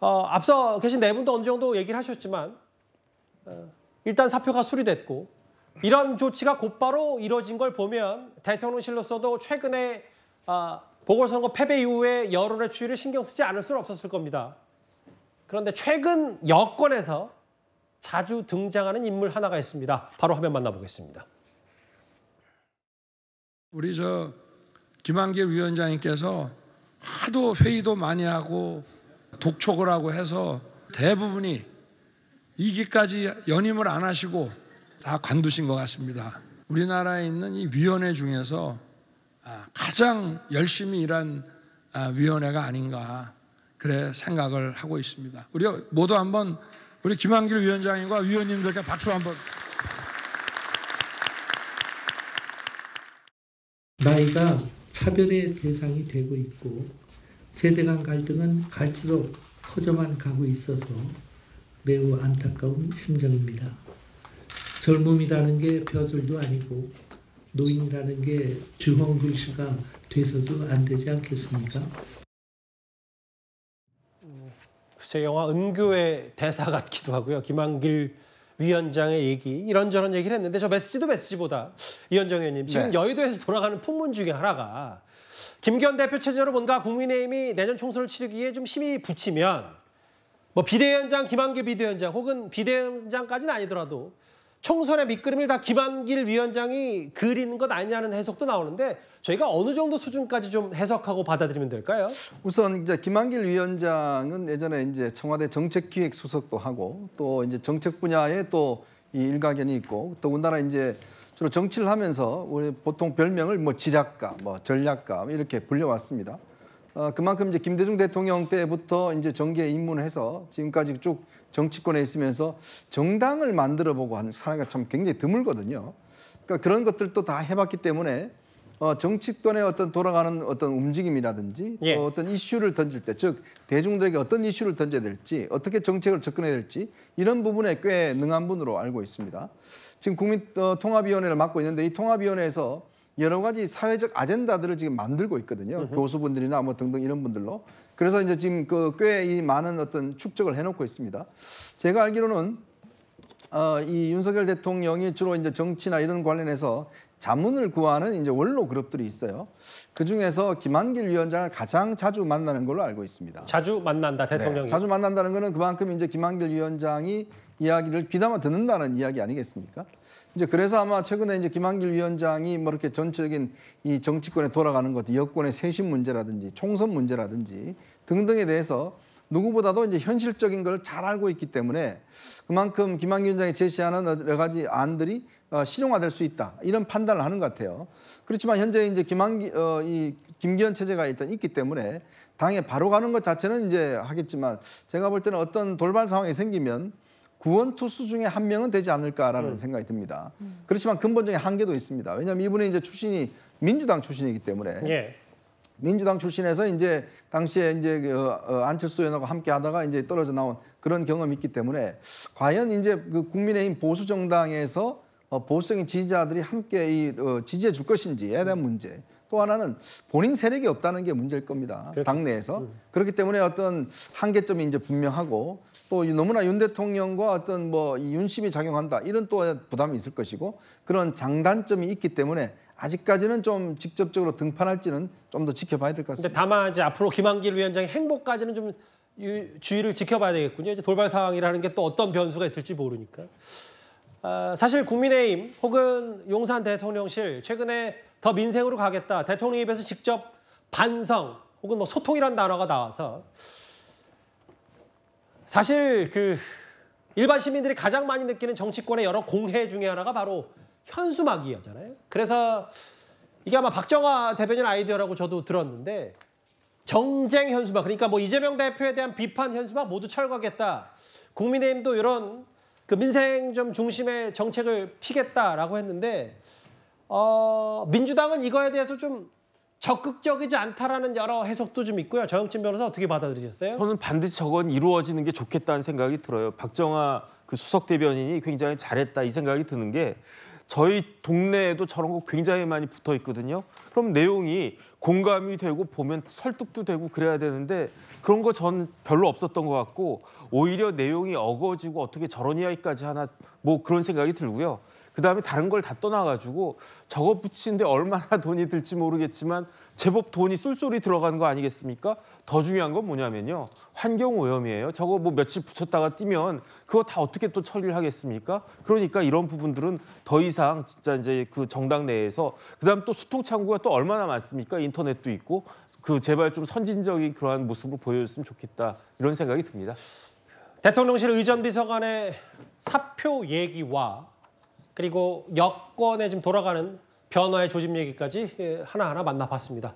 어, 앞서 계신 네 분도 어느 정도 얘기를 하셨지만 어, 일단 사표가 수리됐고 이런 조치가 곧바로 이뤄진 걸 보면 대통령실로서도 최근에 아, 보궐선거 패배 이후에 여론의 추이를 신경 쓰지 않을 수는 없었을 겁니다. 그런데 최근 여권에서 자주 등장하는 인물 하나가 있습니다. 바로 화면 만나보겠습니다. 우리 저 김한길 위원장님께서 하도 회의도 많이 하고 독촉을 하고 해서 대부분이 이기까지 연임을 안 하시고 다 관두신 것 같습니다. 우리나라에 있는 이 위원회 중에서 아, 가장 열심히 일한 아, 위원회가 아닌가 그래 생각을 하고 있습니다. 우리 모두 한번 우리 김한길 위원장님과 위원님들께 박수 한번. 나이가 차별의 대상이 되고 있고 세대 간 갈등은 갈수록 커져만 가고 있어서 매우 안타까운 심정입니다. 젊음이라는 게 벼슬도 아니고 노인이라는 게 주홍 글씨가 돼서도 안 되지 않겠습니까? 글쎄 영화 은교의 대사 같기도 하고요. 김한길 위원장의 얘기 이런저런 얘기를 했는데 저 메시지도 메시지보다 이현정 의원님 지금 네. 여의도에서 돌아가는 풍문 중에 하나가 김기현 대표 체제로 뭔가 국민의힘이 내년 총선을 치르기에 좀 힘이 붙이면 뭐 비대위원장 김한길 비대위원장 혹은 비대위원장까지는 아니더라도 총선의 밑그림을 다 김한길 위원장이 그리는 것 아니냐는 해석도 나오는데 저희가 어느 정도 수준까지 좀 해석하고 받아들이면 될까요? 우선 이제 김한길 위원장은 예전에 이제 청와대 정책기획 수석도 하고 또 이제 정책 분야에 또 이 일가견이 있고 더군다나 이제 주로 정치를 하면서 우리 보통 별명을 뭐 지략가, 뭐 전략가 이렇게 불려왔습니다. 어, 그만큼 이제 김대중 대통령 때부터 이제 정계에 입문해서 지금까지 쭉 정치권에 있으면서 정당을 만들어 보고 하는 사람이 참 굉장히 드물거든요. 그러니까 그런 것들도 다 해봤기 때문에 어, 정치권의 어떤 돌아가는 어떤 움직임이라든지 예. 또 어떤 이슈를 던질 때, 즉 대중들에게 어떤 이슈를 던져야 될지, 어떻게 정책을 접근해야 될지 이런 부분에 꽤 능한 분으로 알고 있습니다. 지금 국민 어, 통합위원회를 맡고 있는데 이 통합위원회에서 여러 가지 사회적 아젠다들을 지금 만들고 있거든요. 교수분들이나 뭐 등등 이런 분들로. 그래서 이제 지금 그 꽤 이 많은 어떤 축적을 해놓고 있습니다. 제가 알기로는 어, 이 윤석열 대통령이 주로 이제 정치나 이런 관련해서 자문을 구하는 이제 원로 그룹들이 있어요. 그 중에서 김한길 위원장을 가장 자주 만나는 걸로 알고 있습니다. 자주 만난다 대통령이. 네, 자주 만난다는 거는 그만큼 이제 김한길 위원장이 이야기를 귀담아 듣는다는 이야기 아니겠습니까? 이제 그래서 아마 최근에 이제 김한길 위원장이 뭐 이렇게 전체적인 이 정치권에 돌아가는 것, 여권의 쇄신 문제라든지 총선 문제라든지 등등에 대해서 누구보다도 이제 현실적인 걸 잘 알고 있기 때문에 그만큼 김한길 위원장이 제시하는 여러 가지 안들이 어, 실용화될 수 있다 이런 판단을 하는 것 같아요. 그렇지만 현재 이제 김한기 어, 이 김기현 체제가 일단 있기 때문에 당에 바로 가는 것 자체는 이제 하겠지만 제가 볼 때는 어떤 돌발 상황이 생기면 구원 투수 중에 한 명은 되지 않을까라는 생각이 듭니다. 그렇지만 근본적인 한계도 있습니다. 왜냐하면 이분이 이제 출신이 민주당 출신이기 때문에 예. 민주당 출신에서 이제 당시에 이제 그, 어, 안철수 의원하고 함께 하다가 이제 떨어져 나온 그런 경험이 있기 때문에 과연 이제 그 국민의힘 보수 정당에서 어, 보수적인 지지자들이 함께 이 어, 지지해 줄 것인지에 대한 문제. 또 하나는 본인 세력이 없다는 게 문제일 겁니다. 그렇죠. 당내에서. 그렇기 때문에 어떤 한계점이 이제 분명하고 또이 너무나 윤 대통령과 어떤 뭐이 윤심이 작용한다 이런 또 부담이 있을 것이고 그런 장단점이 있기 때문에 아직까지는 좀 직접적으로 등판할지는 좀 더 지켜봐야 될 것 같습니다. 다만 이제 앞으로 김한길 위원장의 행보까지는 좀 유- 주의를 지켜봐야 되겠군요. 이제 돌발 상황이라는 게 또 어떤 변수가 있을지 모르니까. 아, 사실 국민의힘 혹은 용산 대통령실 최근에 더 민생으로 가겠다. 대통령 입에서 직접 반성 혹은 뭐 소통이란 단어가 나와서 사실 그 일반 시민들이 가장 많이 느끼는 정치권의 여러 공해 중에 하나가 바로 현수막이었잖아요. 그래서 이게 아마 박정화 대변인 아이디어라고 저도 들었는데 정쟁 현수막 그러니까 뭐 이재명 대표에 대한 비판 현수막 모두 철거하겠다. 국민의힘도 이런 그 민생 좀 중심의 정책을 피겠다라고 했는데 어, 민주당은 이거에 대해서 좀 적극적이지 않다라는 여러 해석도 좀 있고요. 정영진 변호사 어떻게 받아들이셨어요? 저는 반드시 저건 이루어지는 게 좋겠다는 생각이 들어요. 박정아 그 수석 대변인이 굉장히 잘했다 이 생각이 드는 게 저희 동네에도 저런 거 굉장히 많이 붙어 있거든요. 그럼 내용이 공감이 되고 보면 설득도 되고 그래야 되는데 그런 거 전 별로 없었던 것 같고 오히려 내용이 어거지고 어떻게 저런 이야기까지 하나 뭐 그런 생각이 들고요. 그다음에 다른 걸 다 떠나가지고 저거 붙이는데 얼마나 돈이 들지 모르겠지만 제법 돈이 쏠쏠이 들어가는 거 아니겠습니까? 더 중요한 건 뭐냐면요. 환경 오염이에요. 저거 뭐 며칠 붙였다가 띄면 그거 다 어떻게 또 처리를 하겠습니까? 그러니까 이런 부분들은 더 이상 진짜 이제 그 정당 내에서 그다음 또 소통 창구가 또 얼마나 많습니까? 인터넷도 있고 그 제발 좀 선진적인 그러한 모습을 보여줬으면 좋겠다 이런 생각이 듭니다. 대통령실 의전 비서관의 사표 얘기와 그리고 여권에 지금 돌아가는 변화의 조짐 얘기까지 예, 하나하나 만나봤습니다.